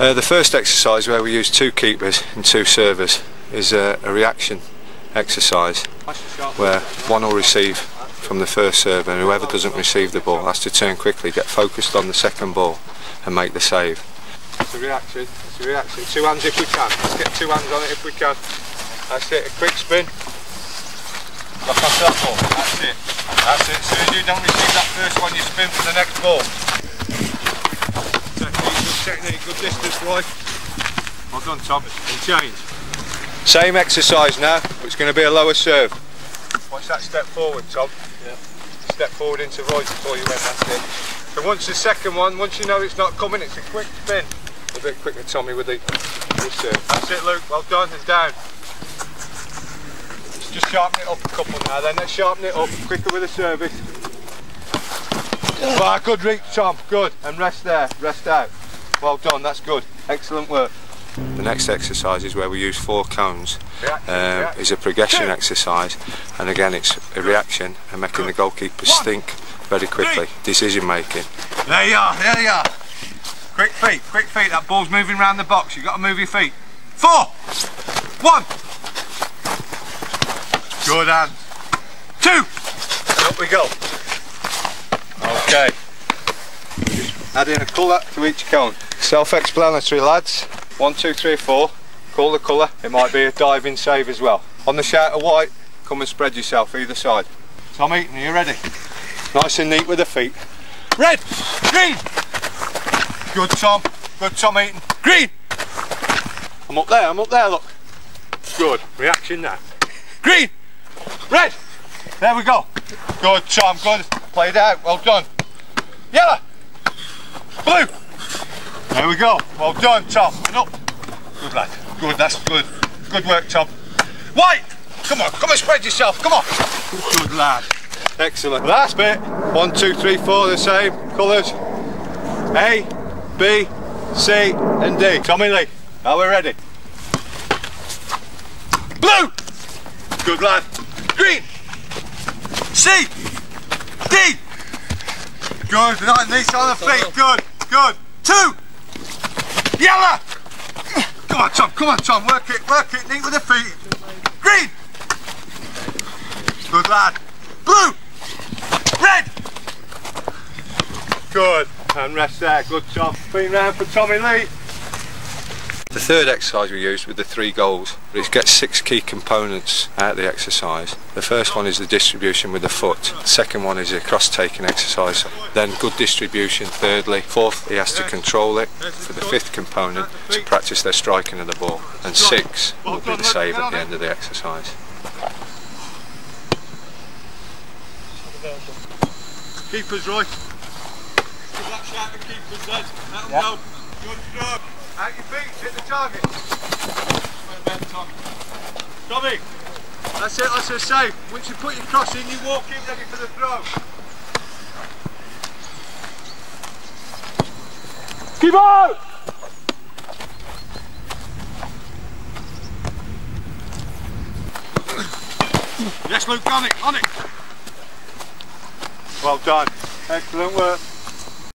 Uh, the first exercise where we use two keepers and two servers is a, a reaction exercise where one will receive from the first server and whoever doesn't receive the ball has to turn quickly, get focused on the second ball and make the save. It's a reaction, it's a reaction. Two hands if we can. Let's get two hands on it if we can. That's it, a quick spin. Look after that ball. That's it. That's it. As soon as you don't receive that first one, you spin for the next ball. Technique, good technique, good distance, boy. Well done, Tom. And change. Same exercise now, but it's going to be a lower serve. Watch that step forward, Tom. Yeah. Step forward into right before you went, that's it. So once the second one, once you know it's not coming, it's a quick spin. A bit quicker, Tommy, with the, the serve. That's it, Luke. Well done, and down. Just sharpen it up a couple now, then let's sharpen it up quicker with the service. Ah, good reach, Tom. Good. And rest there. Rest out. Well done. That's good. Excellent work. The next exercise is where we use four cones. Um, it's a progression exercise, and again, it's a reaction and making the goalkeepers think very quickly. Decision making. There you are. There you are. Quick feet. Quick feet. That ball's moving around the box. You've got to move your feet. Four. One. Good hand. Two. Up we go. Okay. Add in a colour to each cone. Self-explanatory, lads. One, two, three, four. Call the colour. It might be a diving save as well. On the shout of white, come and spread yourself either side. Tom Heaton, are you ready? Nice and neat with the feet. Red. Green. Good Tom. Good Tom Heaton. Green. I'm up there, I'm up there, look. Good. Reaction now. Green. Red. There we go. Good Tom. Good. Played out. Well done. Yellow. Blue. There we go. Well done, Tom. And up. Good lad. Good. That's good. Good work, Tom. White. Come on. Come and spread yourself. Come on. Good lad. Excellent. Last bit. One, two, three, four, the same colours. A, B, C, and D. Tommy Lee, are we ready? Blue. Good lad. Green. C. D. Good. Nice nice on the feet. Good. Good. Two. Yellow. Come on, Tom. Come on, Tom. Work it. Work it. Neat with the feet. Green. Good lad. Blue. Red. Good. And rest there. Good job. Feet round for Tommy Lee. The third exercise we use with the three goals is get six key components out of the exercise. The first one is the distribution with the foot. The second one is a cross-taking exercise. Then good distribution thirdly. Fourth, he has to control it. For the fifth component, to practice their striking of the ball. And six will be the save at the end of the exercise. Keeper's right. Give that shout to keeper's dead. Let him know. Good job. Out your feet, hit the target. Well done, Tommy. Tommy, that's it, that's a save. Once you put your cross in, you walk in ready for the throw. Keep on! Yes, Luke, on it, on it. Well done. Excellent work.